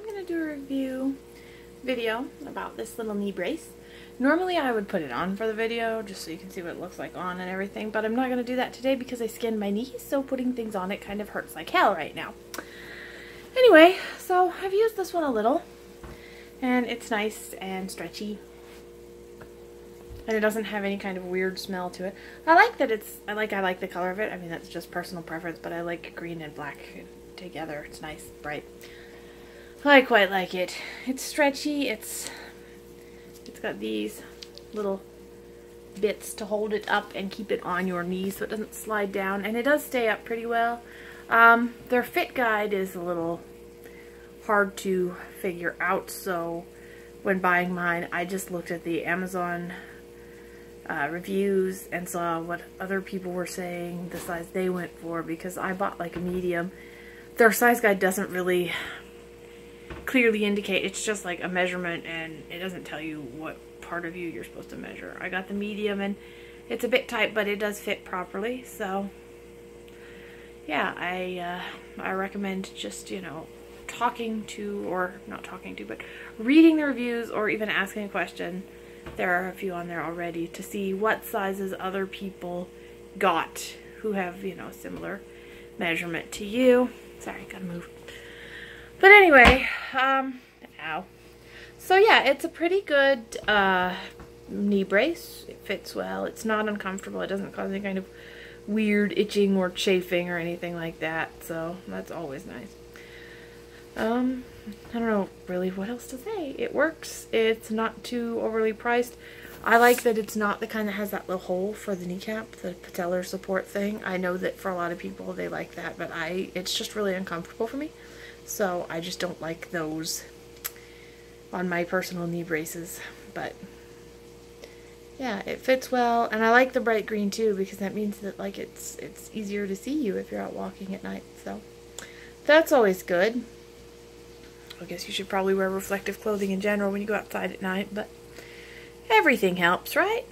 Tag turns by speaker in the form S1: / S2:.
S1: I'm going to do a review video about this little knee brace. Normally I would put it on for the video just so you can see what it looks like on and everything, but I'm not going to do that today because I skinned my knees, so putting things on it kind of hurts like hell right now. Anyway, so I've used this one a little, and it's nice and stretchy, and it doesn't have any kind of weird smell to it. I like that it's, I like I like the color of it, I mean that's just personal preference, but I like green and black together, it's nice, bright. I quite like it. It's stretchy, it's it's got these little bits to hold it up and keep it on your knee so it doesn't slide down. And it does stay up pretty well. Um, their fit guide is a little hard to figure out. So when buying mine, I just looked at the Amazon uh, reviews and saw what other people were saying, the size they went for, because I bought like a medium. Their size guide doesn't really clearly indicate, it's just like a measurement and it doesn't tell you what part of you you're supposed to measure. I got the medium and it's a bit tight but it does fit properly so yeah I uh, I recommend just you know talking to or not talking to but reading the reviews or even asking a question. There are a few on there already to see what sizes other people got who have you know similar measurement to you. Sorry gotta move. But anyway, um, ow. So yeah, it's a pretty good uh, knee brace. It fits well. It's not uncomfortable. It doesn't cause any kind of weird itching or chafing or anything like that. So that's always nice. Um, I don't know really what else to say. It works. It's not too overly priced. I like that it's not the kind that has that little hole for the kneecap, the patellar support thing. I know that for a lot of people they like that, but I it's just really uncomfortable for me. So I just don't like those on my personal knee braces. But yeah, it fits well. And I like the bright green too because that means that like it's it's easier to see you if you're out walking at night. So that's always good. I guess you should probably wear reflective clothing in general when you go outside at night, but everything helps, right?